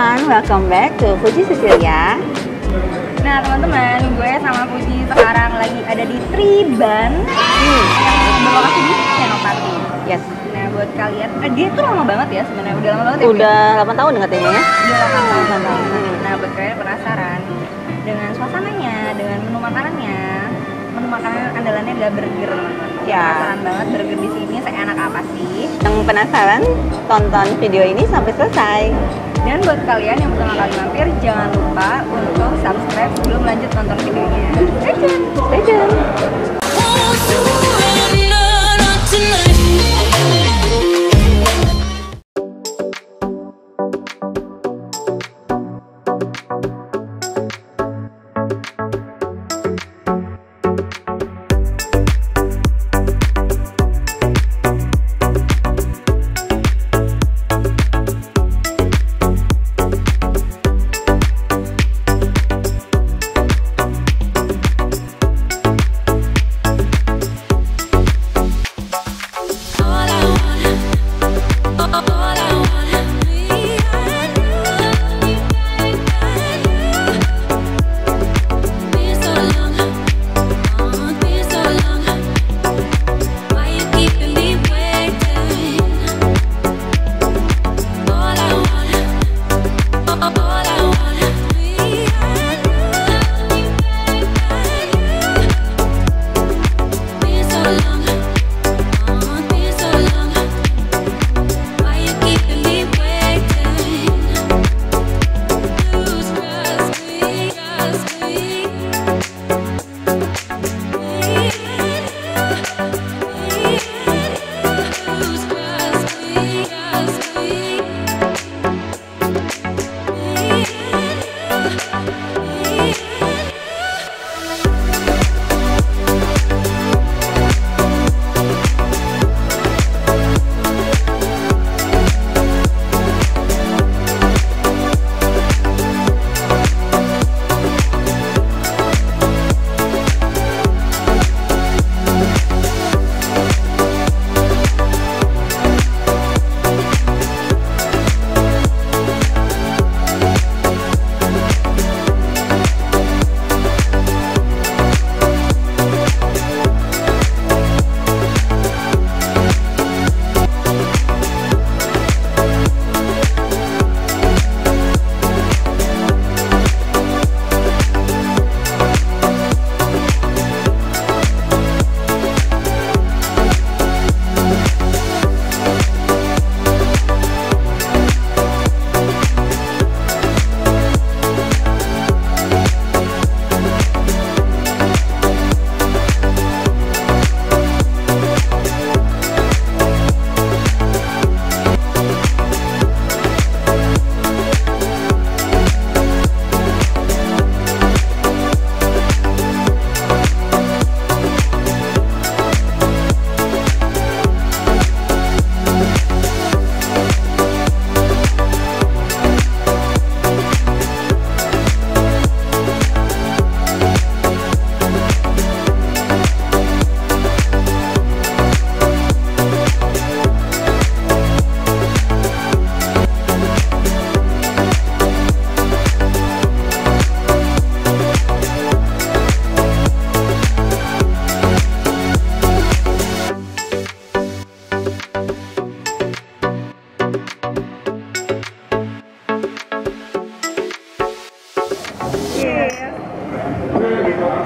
Everyone, welcome back to Fuji Cecilia. Nah teman-teman, gue sama Puji sekarang lagi ada di Triban Hmm, yang berlokasi di Senopati. yes. Nah buat kalian, eh, dia tuh lama banget ya sebenarnya, udah lama banget ya. Udah 8 tahun nggak ya? Udah lama banget. Delapan tahun. Nah buat kalian penasaran dengan suasananya, dengan menu makanannya, menu makanan andalannya adalah burger teman-teman. Ya. Penasaran banget burger di sini seenak apa sih? Yang penasaran, tonton video ini sampai selesai. Dan buat kalian yang pertama kali mampir, jangan lupa untuk subscribe sebelum lanjut nonton videonya. Stay tune! Stay tune.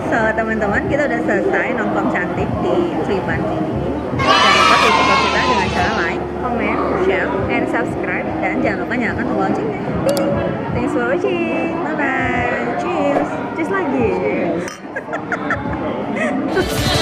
So teman-teman kita udah selesai nongkrong cantik di Triban ini. Jangan lupa support kita dengan cara like, comment, share, and subscribe dan jangan lupa nyalakan tombol loncengnya. Thanks for watching. Bye bye. Cheers. Cheers lagi.